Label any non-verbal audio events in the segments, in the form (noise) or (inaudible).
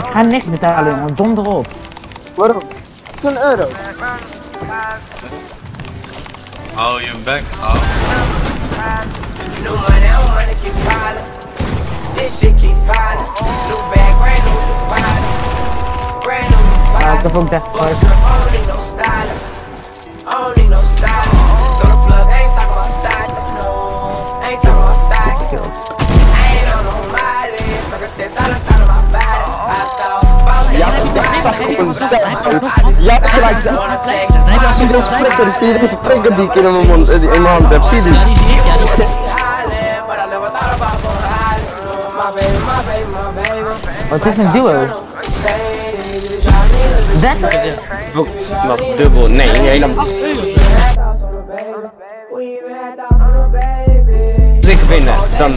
Ik ga niks betalen, jongen. Donder op. Waarom? Het is een euro. Oh, you back? Oh. New money, I wanna keep piling. Ja, gelijk zo. Zie deze prikker, zie deze prikker die ik in mijn, mond, die in mijn hand heb, zie die? Ik, ik. Wat is een duo? 30? Nog dubbel, nee, helemaal. Als ik winnen, dan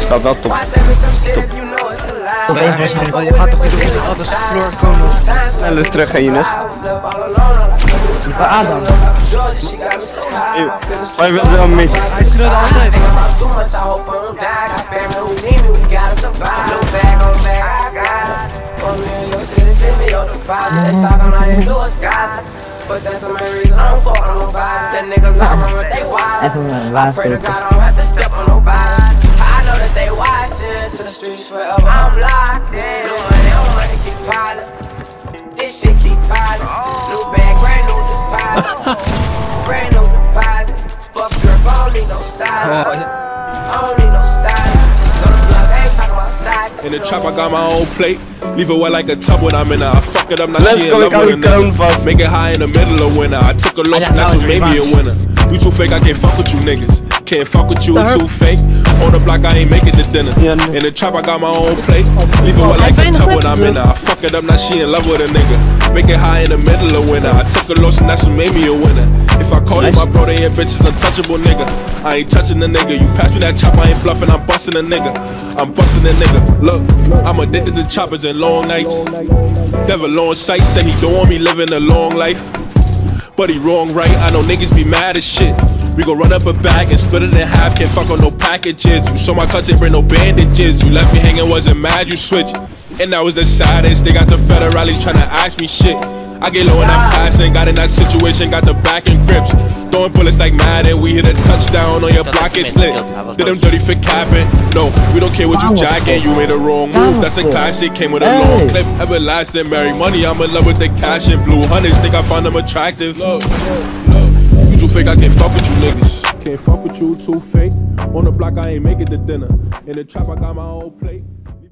staat wel top. Tot even waarschijnlijk. Je gaat toch niet op de andere komen? Sneller terug, hè, Ines. Bij Adam. Maar je wilt wel mee. Hij altijd. Is. But that's the main the streets forever. I'm locked in. New money, I'm money keep piling. This shit keep piling. New bag, brand new deposit. brand new deposit. Fuck drip, I don't need no stylist. (laughs) I don't need no stylist. Go to plug, I ain't talking about side. In the trap, I got my own plate. Leave it wet like a tub when I'm in her. I fuck it up, now Let's she in love with a die kroon nigga. vast. Make it high in the middle of winter. I took a loss, ja, and that's nou what is made me a winner. You too fake, I can't fuck with you niggas. Can't fuck with you, too fake. On the block, I ain't making the dinner. In the trap, I got my own plate. Leave it wet like a tub when I'm in her. I fuck it up, now she in love with a nigga. Make it high in the middle of winter. I took a loss, and that's what made me a winner. If I call you my bro, they ain't bitches untouchable nigga. I ain't touching the nigga. You pass me that chop, I ain't bluffing. I'm busting a nigga. I'm busting a nigga. Look, I'm addicted to choppers and long nights. Devil on sight, say he don't want me living a long life. But he wrong, right? I know niggas be mad as shit. We gon' run up a bag and split it in half. Can't fuck on no packages. You saw my cuts and bring no bandages. You left me hanging, wasn't mad, you switch. And that was the saddest. They got the federales tryna ask me shit. I get low and I'm passing. Got in that situation, got the back and grips. Throwing bullets like Madden. We hit a touchdown on your block and slit. Did them dirty for capping. No, we don't care what you jacking. You made a wrong move. That's a classic. Came with a long clip. Everlasting, marry money. I'm in love with the cash and blue hunters. Think I find them attractive. Look, look. You too fake, I can't fuck with you niggas. Can't fuck with you, too fake. On the block, I ain't making the dinner. In the trap, I got my own plate.